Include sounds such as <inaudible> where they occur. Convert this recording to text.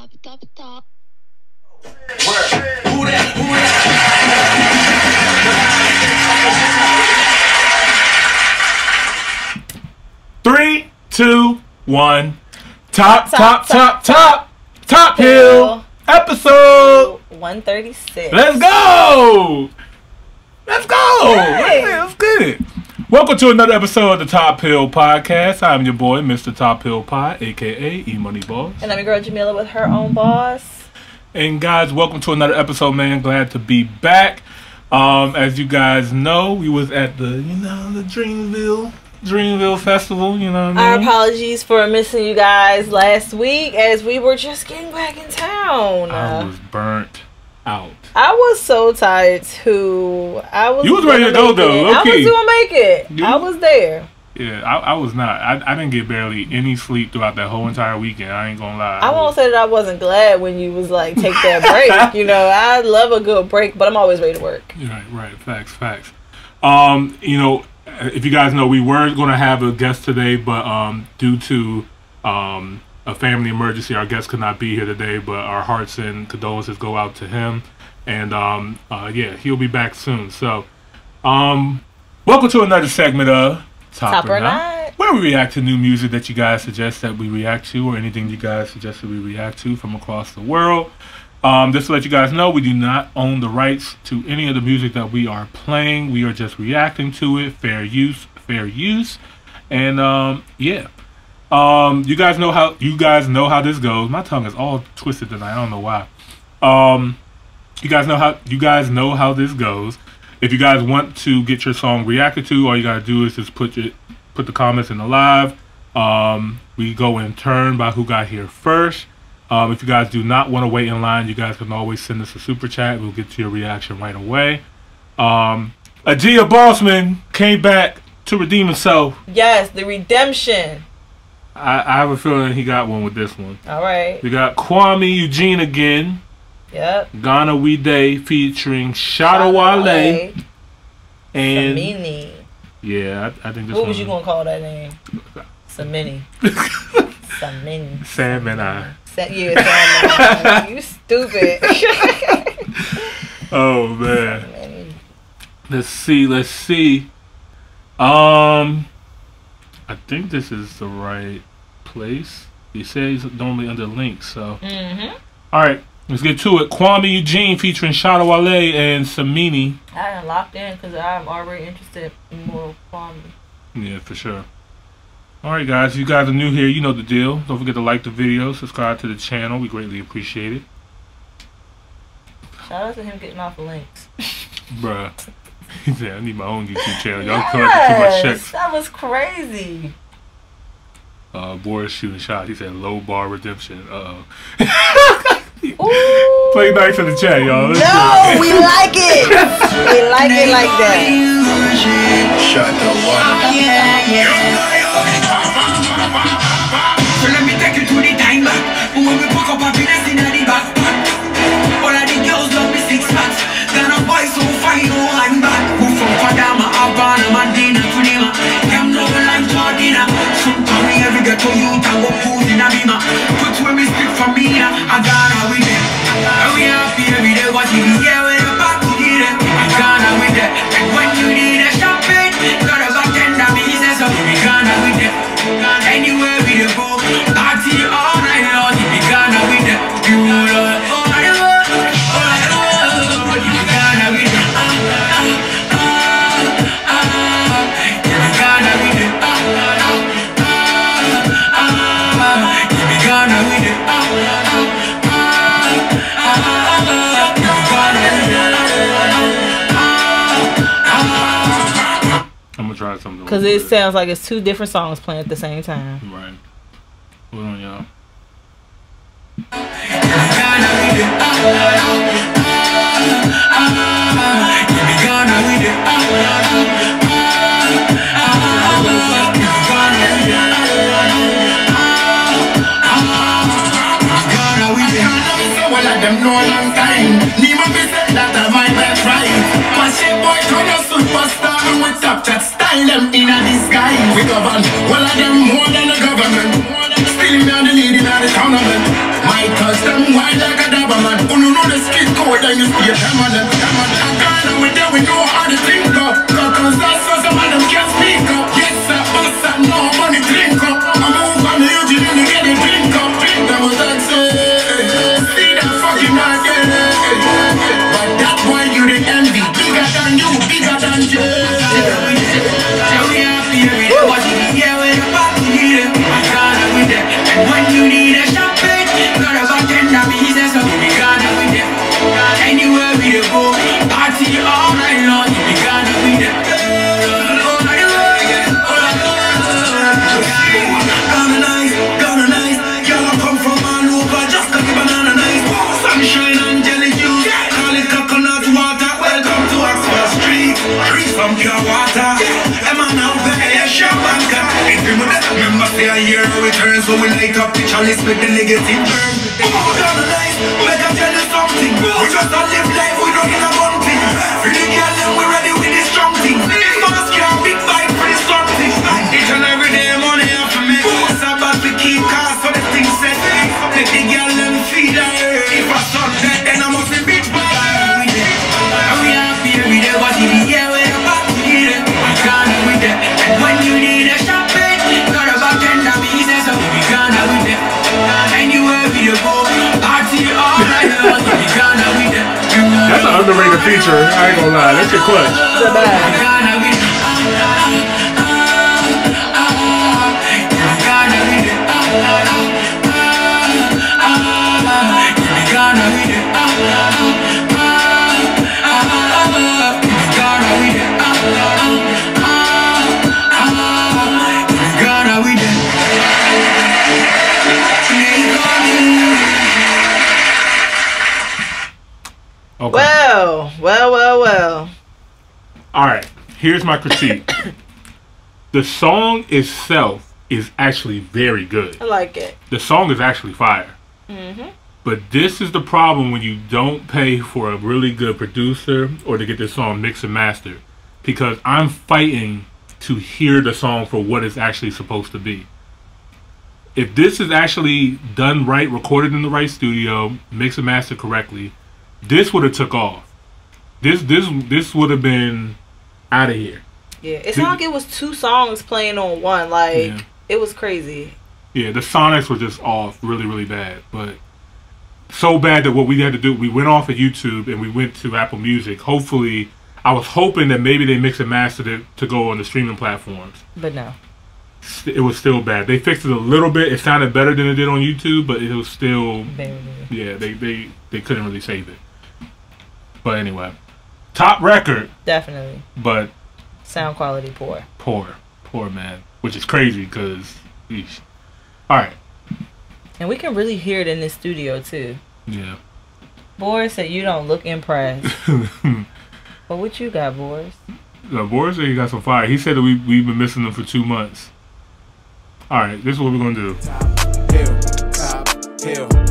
top, top, top. Who that? Who that? Three, two, one. Top, top, Top, top, top, top, hill episode. 136. Let's go. Let's go. Hey. Let's get it. Welcome to another episode of the Top Hill Podcast. I'm your boy, Mr. Top Hill Pie, aka E Money Boss. And I'm your girl Jamila with her own boss. And guys, welcome to another episode, man. Glad to be back. Um, as you guys know, we was at the, you know, the Dreamville, Dreamville Festival, you know what I Our apologies for missing you guys last week as we were just getting back in town. I was burnt out. I was so tired too. I was. You was ready to gonna go, though, it. I was gonna make it. You- I was there. Yeah, I, I was not. I, I didn't get barely any sleep throughout that whole entire weekend. I ain't gonna lie. I won't say that I wasn't glad when you was like take that <laughs> break. you know, I love a good break, but I'm always ready to work. Right, right. Facts, facts. Um, you know, if you guys know, we were going to have a guest today, but um, due to um, a family emergency, our guest could not be here today. But our hearts and condolences go out to him, and um, uh, yeah, he'll be back soon. So, um, welcome to another segment of Top, Top or, or Not, Not. where we react to new music that you guys suggest that we react to, or anything you guys suggest that we react to from across the world. Um, just to let you guys know, we do not own the rights to any of the music that we are playing. We are just reacting to it. Fair use, fair use, and um, yeah. Um, you guys know how you guys know how this goes. My tongue is all twisted tonight. I don't know why. Um, you guys know how you guys know how this goes. If you guys want to get your song reacted to, all you gotta do is just put your put the comments in the live. Um, we go in turn by who got here first. Um, if you guys do not want to wait in line, you guys can always send us a super chat. We'll get to your reaction right away. Um, Adia Bossman came back to redeem himself. Yes, the redemption. I, I have a feeling he got one with this one. All right. We got Kuami Eugene again, Yep. Ghana We Dey featuring Shatta Wale, and Samini. yeah, I, I think this What one was you gonna call that name? Samini. <laughs> Samini. Sam and I. Sa- yeah, Samini. you stupid. <laughs> Oh man. Samini. Let's see. Let's see. Um, I think this is the right place. He says normally under links. So, Mhm. all right, let's get to it. Kuami Eugene featuring Shatta Wale and Samini. I am locked in because I'm already interested in more Kuami. Yeah, for sure. All right, guys. If you guys are new here, you know the deal. Don't forget to like the video, subscribe to the channel. We greatly appreciate it, Shout out to him getting off the links. bruh. <laughs> <laughs> He said, "I need my own YouTube channel. Y'all collecting too much Yes, checks." that was crazy. Uh, Boris shooting shot. He said, "Low bar redemption." Uh oh. <laughs> Play nice in the chat, y'all. Let's No, we like it. we like it like that. Shut the one. So let me take you to the time back When we broke up happiness in the backpack Because it sounds like it's two different songs playing at the same time. Right. Hold on, y'all. Style them in a disguise. We govern, all of them more than a government. Remember, say a year return, so we light up the chalice with the negative term. Oh, gonna nice, make I tell you something. We just a live life, we don't in underrated feature. I ain't gonna lie. That shit clutch. Well, well, well. All right. Here's my critique. <coughs> the song itself is actually very good. I like it. The song is actually fire. Mhm. But this is the problem when you don't pay for a really good producer or to get the song mixed and mastered. Because I'm fighting to hear the song for what it's actually supposed to be. If this is actually done right, recorded in the right studio, mixed and mastered correctly, this would have took off. This this this would have been out of here. Yeah, it sounded like it was two songs playing on one. Like Yeah. it was crazy. Yeah, the sonics were just off really, really bad. But so bad that what we had to do, we went off of YouTube and we went to Apple Music. Hopefully, I was hoping that maybe they mix and mastered it to go on the streaming platforms. But no. It was still bad. They fixed it a little bit. It sounded better than it did on YouTube, but it was still, Barely. yeah, they, they, they couldn't really save it. But anyway, top record, Definitely. but Sound quality poor. poor, poor man, which is crazy because, all right, And we can really hear it in this studio too. yeah. Boris said you don't look impressed. <laughs> but what you got, Boris? No, Boris said he got some fire. He said that we we've been missing them for two months. All right, this is what we're gonna do. Top hill, top hill.